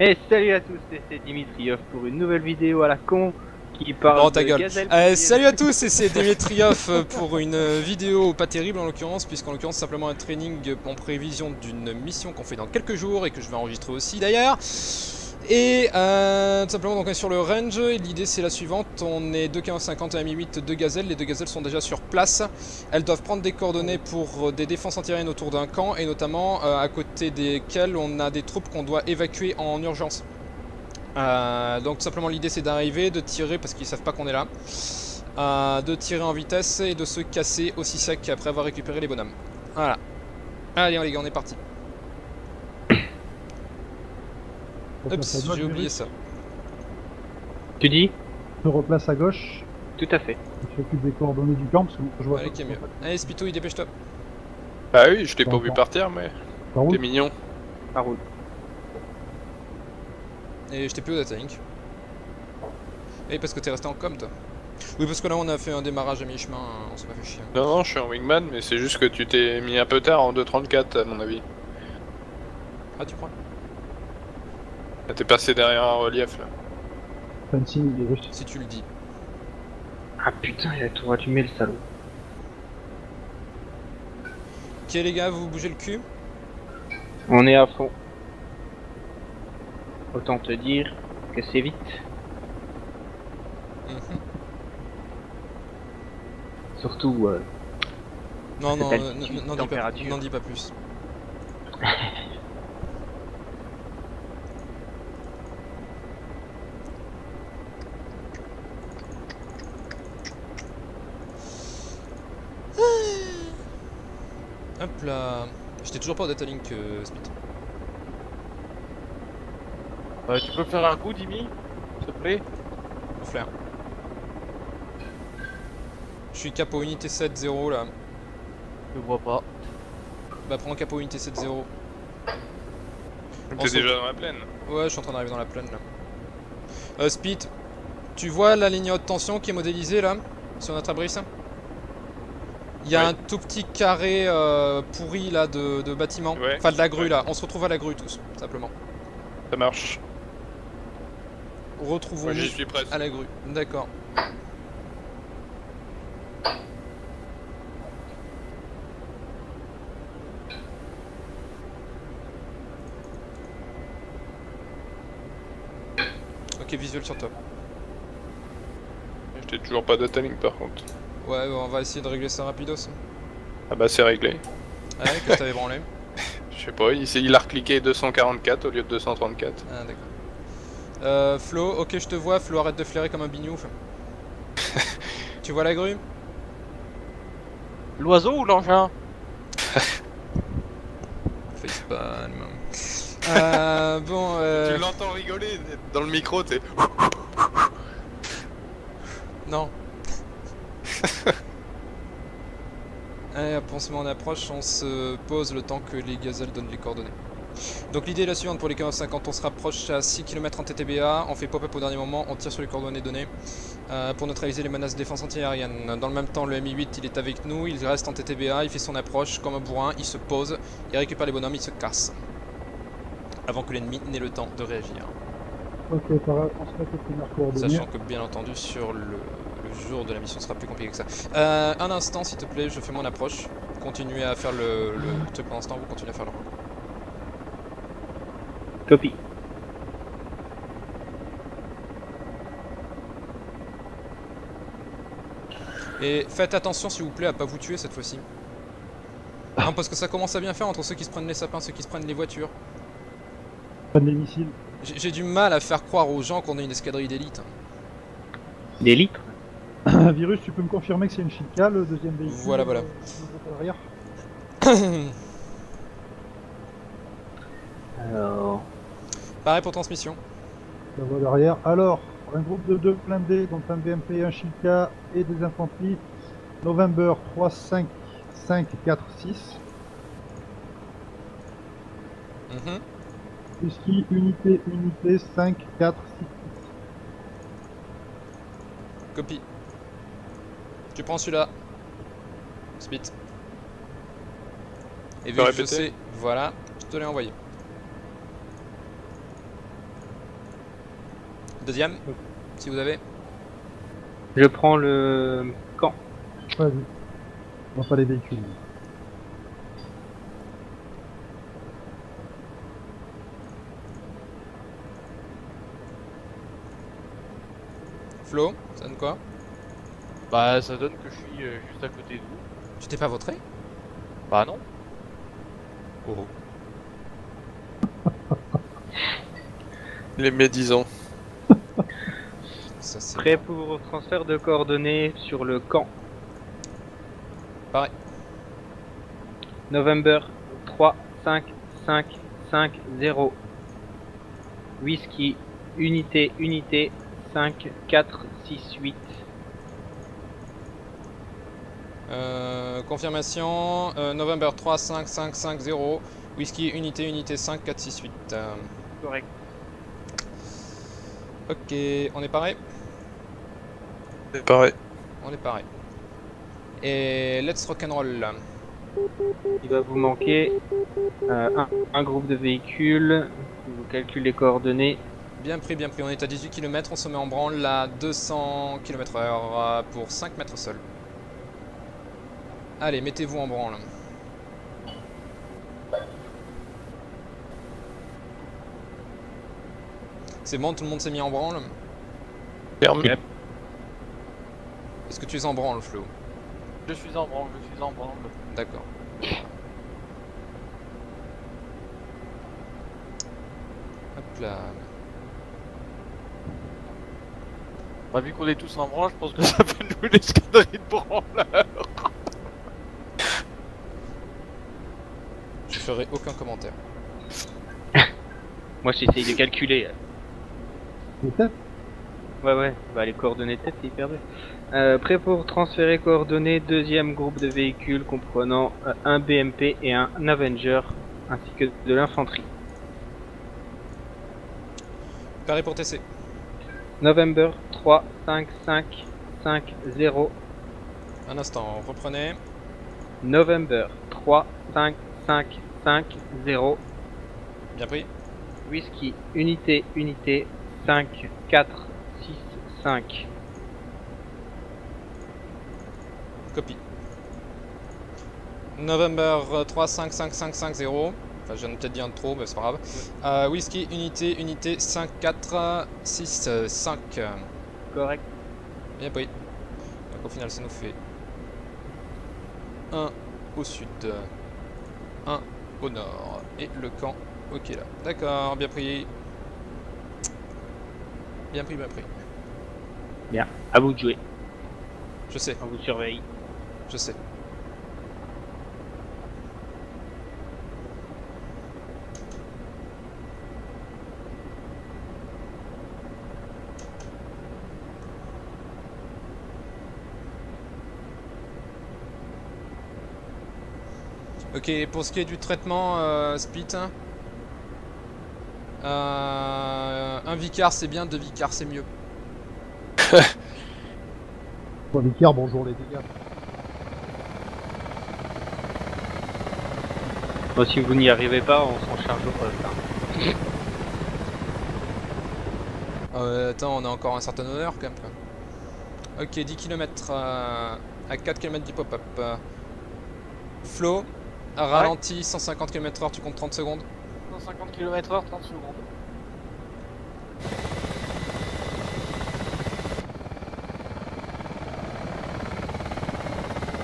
Et salut à tous, c'est Dimitriov pour une nouvelle vidéo à la con qui parle Non, ta de gueule. gazelle Euh, qui- salut à tous, et c'est Dimitriov pour une euh, vidéo pas terrible en l'occurrence, puisqu'en l'occurrence simplement un training en prévision d'une mission qu'on fait dans quelques jours et que je vais enregistrer aussi d'ailleurs. Et euh, tout simplement donc on est sur le range, et l'idée c'est la suivante, on est 2,50 à Mi-8, deux gazelles, les deux gazelles sont déjà sur place, elles doivent prendre des coordonnées pour euh, des défenses antiaériennes autour d'un camp, et notamment euh, à côté desquelles on a des troupes qu'on doit évacuer en urgence. Donc tout simplement l'idée c'est d'arriver, de tirer parce qu'ils savent pas qu'on est là, de tirer en vitesse et de se casser aussi sec après avoir récupéré les bonhommes. Voilà. Allez les gars on est parti. Oups, j'ai oublié ça. Tu dis Je replace à gauche. Tout à fait. Je m'occupe des coordonnées du camp parce que je vois Allez qui est mieux. Allez Spitouille dépêche-toi. Bah oui, je t'ai pas vu partir, mais t'es mignon. Ça roule. Et je t'ai plus au data link. Et parce que t'es resté en com toi. Oui parce que là on a fait un démarrage à mi-chemin, on s'est pas fait chier. Non, non, je suis en wingman, mais c'est juste que tu t'es mis un peu tard en 2.34 à mon avis. Ah tu crois? T'es passé derrière un relief là. Fencing, il est. Si tu le dis. Ah putain, il a tout allumé le salaud. Ok les gars, vous bougez le cul On est à fond. Autant te dire que c'est vite. Mhm. Surtout, euh, Non non, Cette euh, altitude, n- n'en dis, pas- n'en dis pas plus. Hop là. J'étais toujours pas au data link euh, Speed. Euh, tu peux faire un coup, Dimi S'il te plaît? Au flair. Je suis capo unité 7-0 là. Je vois pas. Bah prends capo unité 7-0. T'es déjà dans la plaine. Ouais, je suis en train d'arriver dans la plaine là. Euh, Speed, tu vois la ligne haute tension qui est modélisée là sur notre abri ça? Il y a Ouais. un tout petit carré euh, pourri là de, de bâtiment. Ouais. Enfin de la grue Ouais. là. On se retrouve à la grue tous, simplement. Ça marche. Retrouvons-nous à la grue. D'accord. Ok, visuel sur toi. J'étais toujours pas data link par contre. Ouais, on va essayer de régler ça rapidos. Ah bah c'est réglé. Ah ouais, que t'avais branlé. Je sais pas, il, a recliqué 244 au lieu de 234. Ah d'accord. Euh, Flo, ok je te vois, Flo arrête de flairer comme un bignouf. tu vois la grue? L'oiseau ou l'engin? Facepalm. Euh, bon, euh... Tu l'entends rigoler dans le micro, t'es. Non. Allez, on se met en approche, on se pose le temps que les gazelles donnent les coordonnées. Donc l'idée est la suivante pour les 50 on se rapproche à 6 km en TTBA, on fait pop-up au dernier moment, on tire sur les coordonnées données euh, pour neutraliser les menaces de défense antiaérienne. Dans le même temps, le Mi-8 il est avec nous, il reste en TTBA, il fait son approche comme un bourrin, il se pose, il récupère les bonhommes, il se casse. Avant que l'ennemi n'ait le temps de réagir. Ok, premières coordonnées. Sachant que bien entendu sur le, le jour de la mission ce sera plus compliqué que ça. Euh, un instant s'il te plaît, je fais mon approche. Continuez à faire le, le truc pour l'instant, vous continuez à faire le recours. copie. Et faites attention s'il vous plaît à pas vous tuer cette fois-ci. Non parce que ça commence à bien faire entre ceux qui se prennent les sapins, ceux qui se prennent les voitures. Missiles. J'ai du mal à faire croire aux gens qu'on est une escadrille d'élite. Des litres Virus, tu peux me confirmer que c'est une Chica, le deuxième véhicule Voilà, voilà. euh, Alors... Pareil pour transmission. La voie derrière. Alors, un groupe de deux blindés, donc un BMP, un Chica et des infanteries. November 3, 5, 5, 4, 6. Mhm. Husky, unité, unité, 5, 4, 6. Copie. Tu prends celui-là. Spit. Et vu que je sais, voilà, je te l'ai envoyé. Deuxième, si vous avez. Je prends le camp. Vas-y. On pas les véhicules. Flo, ça donne quoi? Bah, ça donne que je suis euh, juste à côté de vous. Tu t'es pas voté Bah non. Oh. Les médisants. Ça. Prêt pour transfert de coordonnées sur le camp. Pareil. November 3 5 5 5 0. Whisky unité unité 5 4 6 8. Euh, confirmation, euh, November 3 5 5 5 0, whisky unité unité 5 4 6 8. Euh, Correct. ok, on est pareil C'est pareil. On est pareil. Et let's rock'n'roll. Il va vous manquer euh, un, un groupe de véhicules. Vous calculez les coordonnées. Bien pris, bien pris. On est à 18 km, on se met en branle à 200 km heure pour 5 mètres au sol. Allez, mettez-vous en branle. C'est bon, tout le monde s'est mis en branle? Yep. Est-ce que tu es en branle, Flo? Je suis en branle, je suis en branle. D'accord. Hop là. Bah, vu qu'on est tous en branle, je pense que ça fait nous l'escadrille de branleurs. Je ferai aucun commentaire. Moi j'essaye de calculer. Peut-être Ouais ouais, bah les coordonnées de tête c'est hyper bien. Euh, prêt pour transférer coordonnées, deuxième groupe de véhicules comprenant euh, un BMP et un Avenger, ainsi que de l'infanterie. Pareil pour TC. November 3 5 5 5 0. Un instant, reprenez. November 3 5 5 5 0. Bien pris. Whisky unité unité 5 4 6 5. Copie. November euh, 3555550. Enfin, je viens de peut-être dire un de trop, mais c'est pas grave. Euh, whisky, unité, unité 5465. Correct. Bien pris. Donc au final, ça nous fait 1 au sud, 1 au nord. Et le camp, ok là. D'accord, bien pris. Bien pris, bien pris. Bien. À vous de jouer. Je sais, On vous surveille. je sais. Ok, pour ce qui est du traitement euh, Spit, euh, un Vicar c'est bien, deux Vicars c'est mieux. Bon, Vicar, bonjour les dégâts. Bon, si vous n'y arrivez pas, on s'en charge au poste. hein. Euh, attends, on a encore un certain honneur quand même. Ok, 10 km à 4 km du pop-up. Euh, Flo, ralenti 150 km/h, tu comptes 30 secondes. 150 km/h, 30 secondes.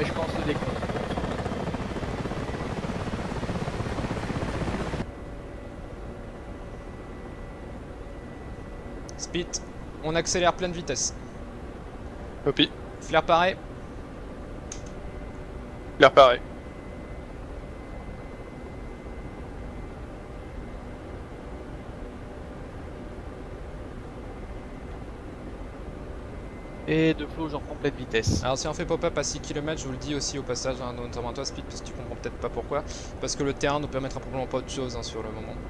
Et je pense le décompte. Spit, on accélère pleine vitesse. Copie. Flair pareil. L'air pareil. Et de flow, j'en complète vitesse. Alors si on fait pop-up à 6 km, je vous le dis aussi au passage, hein, notamment toi Speed, parce que tu comprends peut-être pas pourquoi. Parce que le terrain nous permettra probablement pas autre chose hein, sur le moment.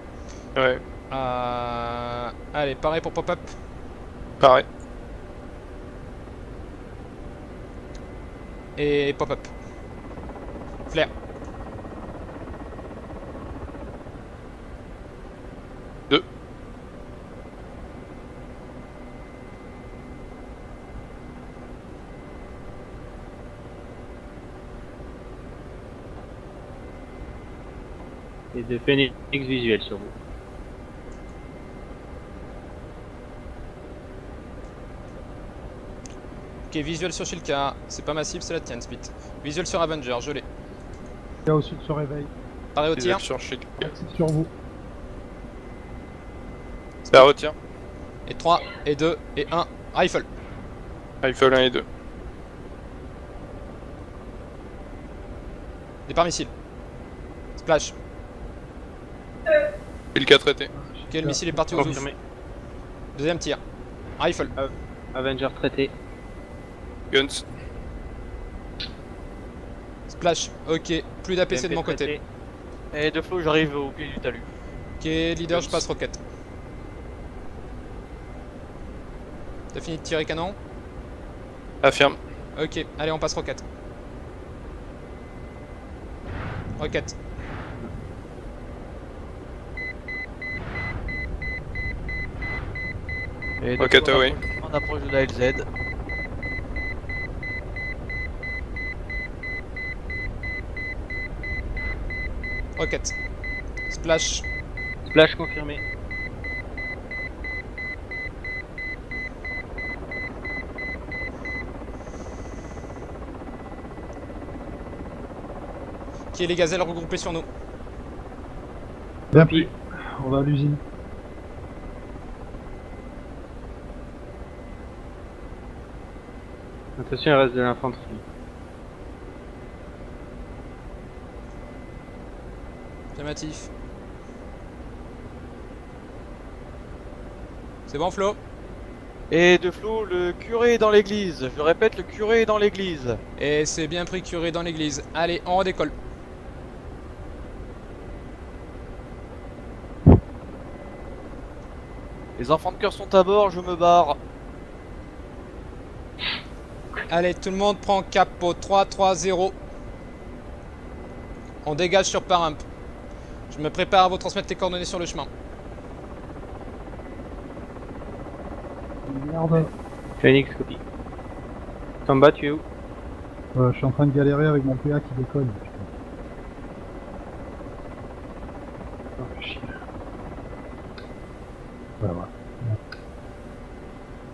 Ouais, Euh, Allez, pareil pour pop-up. pareil. Et pop-up. Flair. Deux. Et de Phoenix visuel sur vous. Ok, visuel sur Shilka. C'est pas massif, c'est la tienne, Spit. Visuel sur Avenger, je l'ai. Là au sud se réveille. Pareil au tir. Sur. Actif sur vous. Ça retient. Et 3, et 2, et 1. Rifle. Rifle 1 et 2. Départ missile. Splash. Pile 4 traité. Ok, le missile est parti au zouf. Confirmé. Deuxième tir. Rifle. Avenger traité. Guns. Splash. Ok, plus d'APC de mon côté. Et de flow, j'arrive au pied du talus. Ok, leader, je passe roquette. T'as fini de tirer canon Affirme. Ok, allez, on passe roquette. Roquette. Et on oui. approche- On approche de la LZ. Roquette. Splash. Splash confirmé. Qui est les gazelles regroupées sur nous Bien pris. On va à l'usine. Attention, il reste de l'infanterie. Affirmatif. C'est bon, Flo? Et de flow, le curé est dans l'église. Je répète, le curé est dans l'église. Et c'est bien pris curé dans l'église. Allez, on redécolle. Les enfants de cœur sont à bord, je me barre. Allez, tout le monde prend cap au 3-3-0. On dégage sur Parimp. Je me prépare à vous transmettre les coordonnées sur le chemin. Merde. Phoenix copie. Samba, tu es où? Euh, je suis en train de galérer avec mon PA qui. Oh, chier. Voilà, voilà.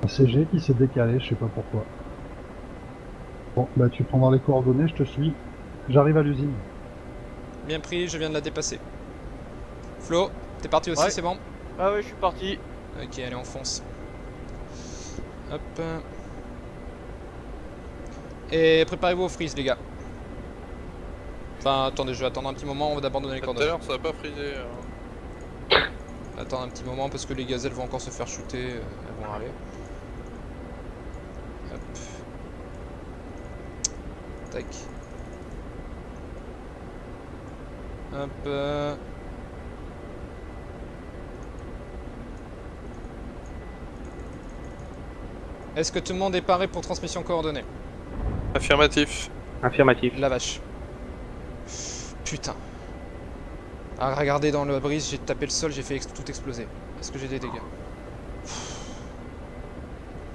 Un CG qui s'est décalé, je sais pas pourquoi. Bon, bah tu prendras les coordonnées, je te suis. J'arrive à l'usine. Bien pris, je viens de la dépasser. Flo, t'es parti aussi, Ouais. c'est bon? Ah ouais, je suis parti. Ok, allez, on fonce. Hop. Et préparez-vous au freeze, les gars. Enfin, attendez, je vais attendre un petit moment, on va d'abandonner les Tout à coordonnées. l'heure, ça a pas frisé. hein. Attends un petit moment parce que les gazelles vont encore se faire shooter, euh, elles vont râler. Hop. Tac. Hop. euh. Est-ce que tout le monde est paré pour transmission coordonnée? Affirmatif. Affirmatif. La vache. Putain. Ah, regardez dans le brise, j'ai tapé le sol, j'ai fait ex- tout exploser. Est-ce que j'ai des dégâts?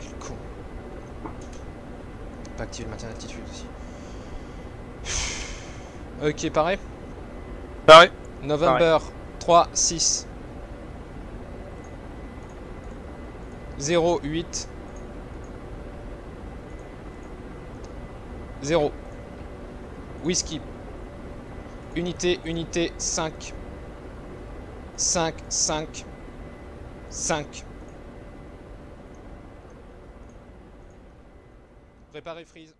Quel con. Pas activer le maintien d'altitude aussi. Ok, pareil. Pareil. November 3, 6. 0, 8. 0. Whisky. Unité, unité, 5. 5, 5. 5. Préparez freeze.